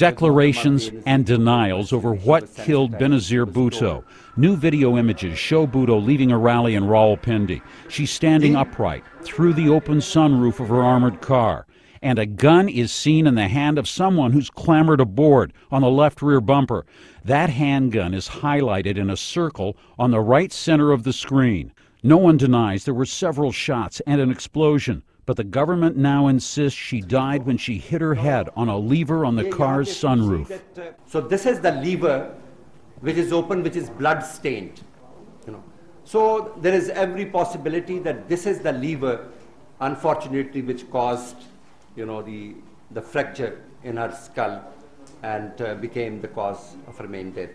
Declarations and denials over what killed Benazir Bhutto. New video images show Bhutto leaving a rally in Rawalpindi. She's standing upright through the open sunroof of her armored car. And a gun is seen in the hand of someone who's clambered aboard on the left rear bumper. That handgun is highlighted in a circle on the right center of the screen. No one denies there were several shots and an explosion, but the government now insists she died when she hit her head on a lever on the car's sunroof. So this is the lever which is open, which is blood stained. You know. So there is every possibility that this is the lever, unfortunately, which caused, you know, the, the fracture in her skull and uh, became the cause of her main death.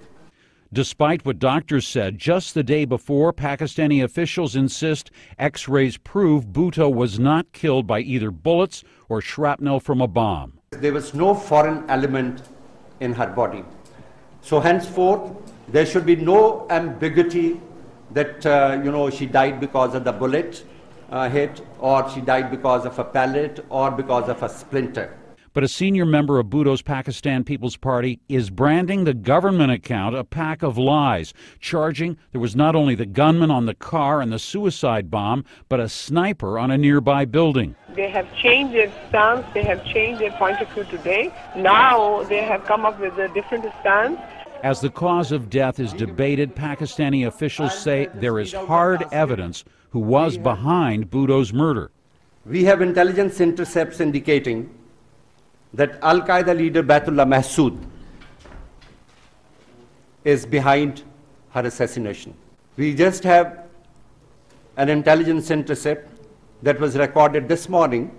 Despite what doctors said just the day before, Pakistani officials insist x rays prove Bhutto was not killed by either bullets or shrapnel from a bomb. There was no foreign element in her body. So henceforth, there should be no ambiguity that, uh, you know, she died because of the bullet uh, hit, or she died because of a pellet, or because of a splinter. But a senior member of Bhutto's Pakistan People's Party is branding the government account a pack of lies, charging there was not only the gunman on the car and the suicide bomb, but a sniper on a nearby building. They have changed their stance, they have changed their point of view today. Now they have come up with a different stance. As the cause of death is debated, Pakistani officials say there is hard evidence who was behind Bhutto's murder. We have intelligence intercepts indicating that Al Qaeda leader Baitullah Mahsoud is behind her assassination. We just have an intelligence intercept that was recorded this morning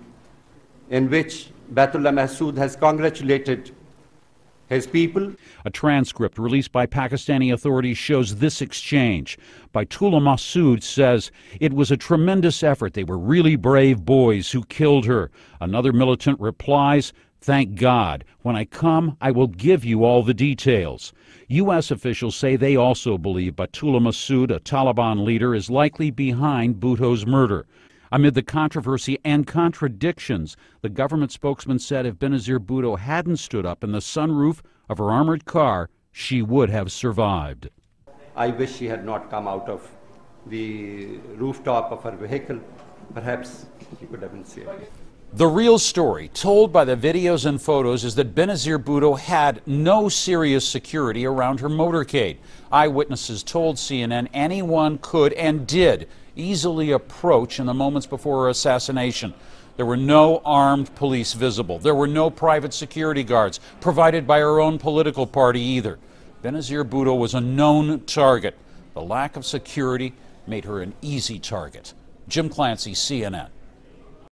in which Baitullah Mahsoud has congratulated his people. A transcript released by Pakistani authorities shows this exchange. Baitullah Mahsoud says it was a tremendous effort. They were really brave boys who killed her. Another militant replies, Thank God. When I come, I will give you all the details. U.S. officials say they also believe Baitullah Mahsoud, a Taliban leader, is likely behind Bhutto's murder. Amid the controversy and contradictions, the government spokesman said if Benazir Bhutto hadn't stood up in the sunroof of her armored car, she would have survived. I wish she had not come out of the rooftop of her vehicle. Perhaps she could have been saved. The real story, told by the videos and photos, is that Benazir Bhutto had no serious security around her motorcade. Eyewitnesses told CNN anyone could and did easily approach in the moments before her assassination. There were no armed police visible. There were no private security guards provided by her own political party either. Benazir Bhutto was a known target. The lack of security made her an easy target. Jim Clancy, CNN.